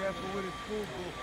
careful with his food book.